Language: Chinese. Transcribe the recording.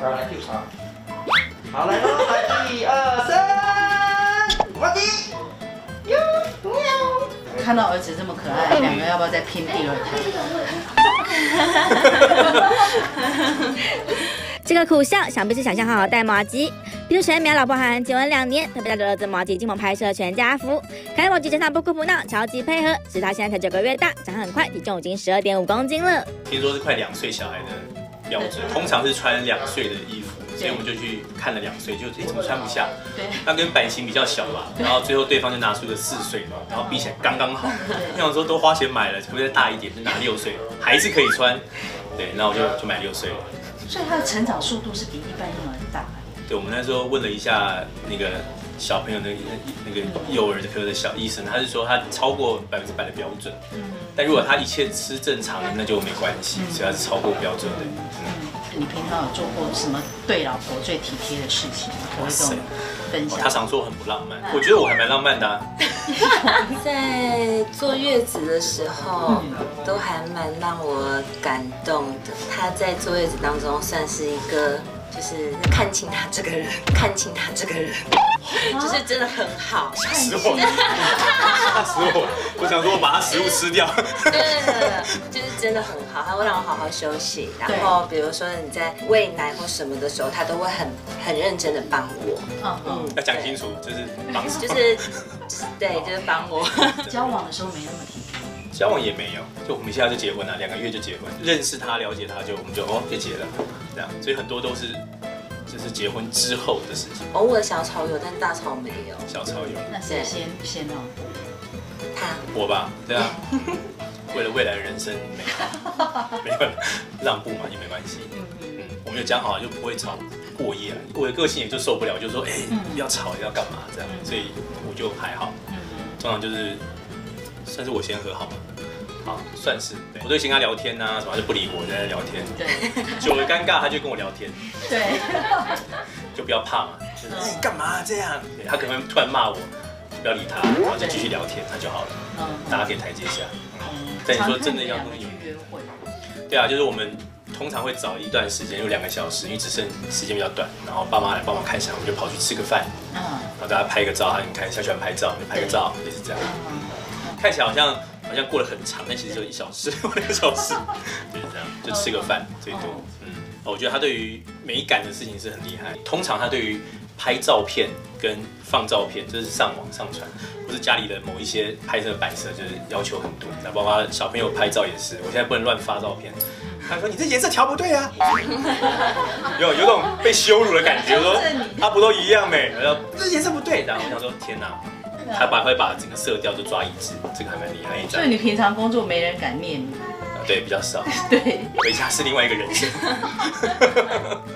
好，来救场。好，来喽，来，一二三，我的。哟，喵。看到儿子这么可爱，两个要不要再拼第二胎？这个苦笑，想必是想象好好带马吉。比如陈苗老婆喊结婚两年，特别带着儿子马吉进门拍摄全家福。看马吉身上不哭不闹，超级配合。是他现在才九个月大，长很快，体重已经十二点五公斤了。听说是快两岁小孩的标准，通常是穿两岁的衣服，所以我们就去看了两岁，就哎怎么穿不下？对，那跟版型比较小吧。然后最后对方就拿出个四岁的，然后比起来刚刚好。我想说都花钱买了，可不可以再大一点？就拿六岁，还是可以穿。对，然后我就就买六岁了。所以他的成长速度是比一般婴儿大。对，我们那时候问了一下那个小朋友的那个幼儿科的小医生，他是说他超过百分之百的标准。嗯。但如果他一切吃正常的，那就没关系，只要是超过标准的。嗯。你平常有做过什么对老婆最体贴的事情吗？可以跟我分享。他常说很不浪漫，我觉得我还蛮浪漫的。在坐月子的时候，都还蛮让我感动的。他在坐月子当中算是一个。就是看清他这个人，看清他这个人，就是真的很好。吓死我！吓死我！我想说，我把他食物吃掉。对对对，就是真的很好，他会让我好好休息。然后，比如说你在喂奶或什么的时候，他都会很很认真的帮我。嗯嗯，要讲清楚，就是帮，就是对，就是帮我。交往的时候没那么体贴。交往也没有，就我们现在就结婚了，两个月就结婚，认识他，了解他，就我们就哦就结了，这样，所以很多都是就是结婚之后的事情。偶尔小吵有，但大吵没有。小吵有，那谁先先哦？他。我吧，对啊。为了未来的人生，没有 没有让步嘛，也没关系。嗯嗯，我们就讲好了，就不会吵过夜了。我的个性也就受不了，就说哎，不要吵，要干嘛这样，所以我就还好。嗯通常就是。算是我先和好吗？好，算是。我就先跟他聊天呐，什么就不理我，在那聊天。对。久了尴尬，他就跟我聊天。对。就不要怕嘛，就是你干嘛这样？他可能突然骂我，就不要理他，然后再继续聊天，那就好了。嗯。大家可以台阶下。嗯。但你说真的要跟有约会？对啊，就是我们通常会找一段时间，有两个小时，因为只剩时间比较短，然后爸妈来帮忙看一下，我们就跑去吃个饭。嗯。然后大家拍个照，他很开心，喜欢拍照，就拍个照，也是这样。看起来好像好像过了很长，但其实就一小时 或两小时，就是这样，就吃个饭最多。嗯，我觉得他对于美感的事情是很厉害。通常他对于拍照片跟放照片，就是上网上传，或是家里的某一些拍摄摆设，就是要求很多。那包括小朋友拍照也是，我现在不能乱发照片。他说你这颜色调不对啊，有有种被羞辱的感觉，我说 他不都一样没？然后这颜色不对，然后我想说天哪。他把会把整个色调都抓一致，这个还蛮厉害。所以你平常工作没人敢念你？对，比较少。对，回家是另外一个人生。